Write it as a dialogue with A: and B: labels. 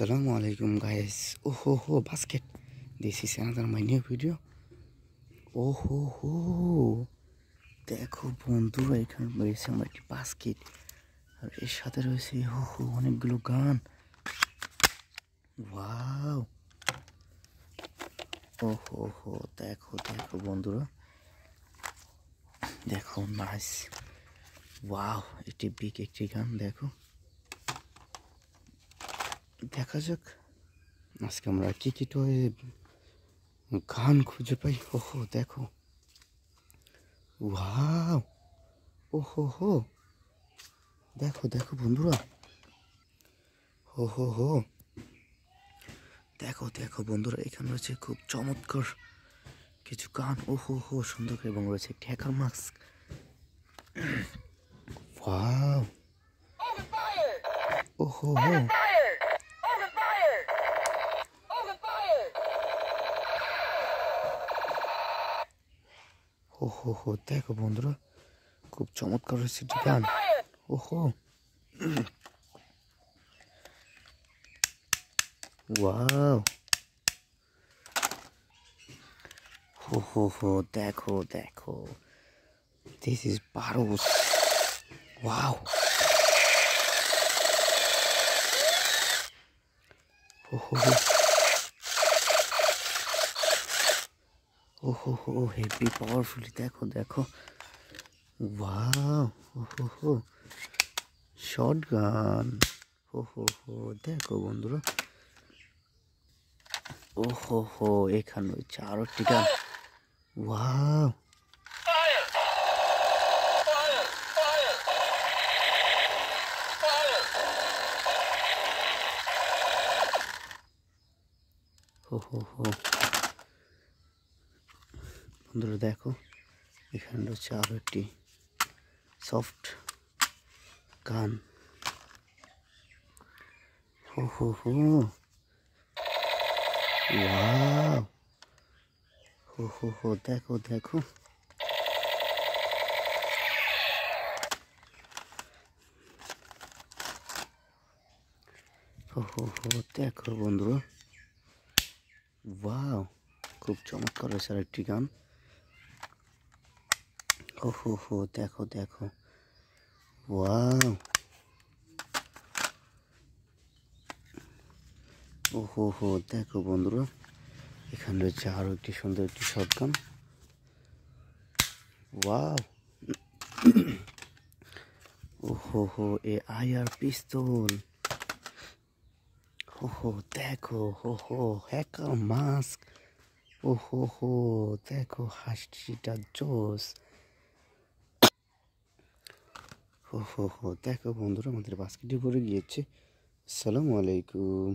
A: Assalamu আলাইকুম, guys. Oh ho ho basket. This is another my new video. Oh ho ho. দেখো বন্ধুরা এখানে রয়েছে আমার একটি বাস্কেট আর এর সাথে রয়েছে হো হো অনেকগুলো গান ওয়াও ও হো হো দেখো দেখো বন্ধুরা দেখো নাইস ওয়াও এটি বিগ একটি গান, দেখো দেখা যাক। আজকে আমরা কি কি টয়ে গান খুঁজে পাই। ওহো, দেখো। ওয়াও! ওহো, হো। দেখো দেখো বন্ধুরা। হো হো। হো দেখো দেখো বন্ধুরা, এখানে রয়েছে খুব চমৎকার কিছু গান। ওহো, হো হো সুন্দর এবং রয়েছে হ্যাকার মাস্ক! ওহো, হো। ও হো হো দেখো বন্ধুরা, খুব চমৎকার হয়েছে একটি গান।
B: Fire!
A: ওহো। ওয়াও। হো হো হো দেখো দেখো। This is Baros wow. হো হো হো ও হো হেভি পাওয়ারফুলি দেখো দেখো। ওয়াও হো হো শর্ট গান হো হো দেখো বন্ধুরা। ও হো এখানে রয়েছে আরও একটি গান ওয়াও! হো হো হো বন্ধুরা দেখো। এখানে রয়েছে আরও একটি সফট গান। হো হো হো। ওয়াও হো হো হো, দেখো দেখো। হো হো হো, দেখো বন্ধুরা। ওয়াও খুব চমৎকার হয়েছে একটি গান। ও হো দেখো দেখো। ওয়াও। ওহো হো দেখো বন্ধুরা, এখানে রয়েছে আরও একটি সুন্দর একটি শর্ট গান ওয়াও। ও হো এ আইআর পিস্তল। হো হো দেখো হো হো হ্যাকার মাস্ক। ও হো হো দেখো হাসিটা জোস হো হো হো। দেখো বন্ধুরা আমাদের বাস্কেটে পড়ে গিয়েছে। আসসালামু আলাইকুম।